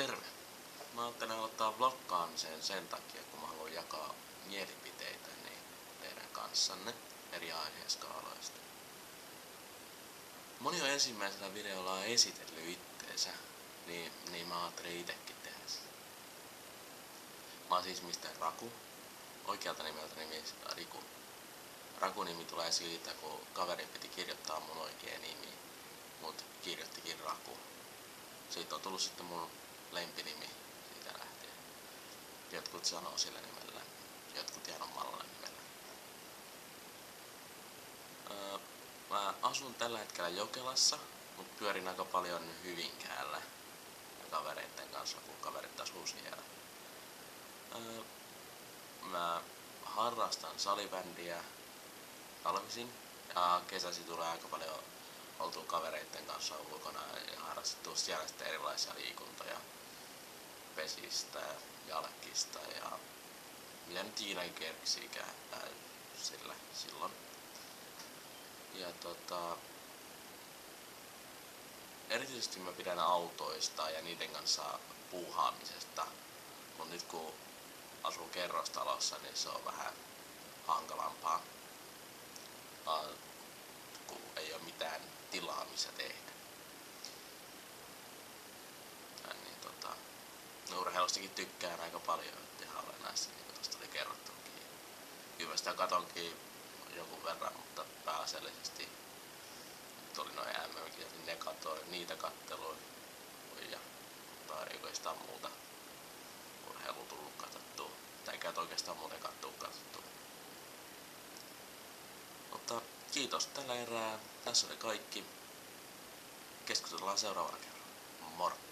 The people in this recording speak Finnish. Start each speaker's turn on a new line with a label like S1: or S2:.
S1: Terve! Mä ajattelin aloittaa vlogkaamisen sen takia, kun mä haluan jakaa mielipiteitä niin teidän kanssanne eri aiheeskaaloista. Moni on ensimmäisellä videolla esitellyt itteensä, niin, niin mä ajattelin itekin tehdä sen. Mä oon siis mistä Raku, oikealta nimeltä nimi Riku. Raku-nimi tulee siitä, kun kaverin piti kirjoittaa mun oikea nimi, mut kirjoittikin Raku. Siitä on tullut sitten mun lempinimi siitä lähtien. Jotkut sanoo sillä nimellä, jotkut ihan omalla nimellä. Öö, mä asun tällä hetkellä Jokelassa, mutta pyörin aika paljon Hyvinkäällä kavereiden kanssa, kun kaverit asuu siellä. Öö, mä harrastan salibändiä talvisin ja kesäsi tulee aika paljon oltu kavereiden kanssa ulkona ja harrastettu siellä sitten erilaisia liikuntoja pesistä, jalkista ja mitä nyt ikinä kerksikään sillä silloin. Ja tota, erityisesti mä pidän autoista ja niiden kanssa puuhaamisesta, mutta nyt kun asuu kerrostalossa, niin se on vähän hankalampaa, kun ei ole mitään tilaa, missä tehdä. Ja niin tota, urheilustakin tykkään aika paljon, että ihan olennaista, niin kuin tuosta oli kerrottukin. Kyllä sitä katonkin jonkun verran, mutta pääasiallisesti tuli noin mm niin ne katsoin, niitä katteluin. Ja tai sitä muuta urheilu tullut katsottua. Tai ei oikeastaan muuten kattua katsottua. Mutta kiitos tällä erää. Tässä oli kaikki. Keskustellaan seuraavana kerralla. Moro!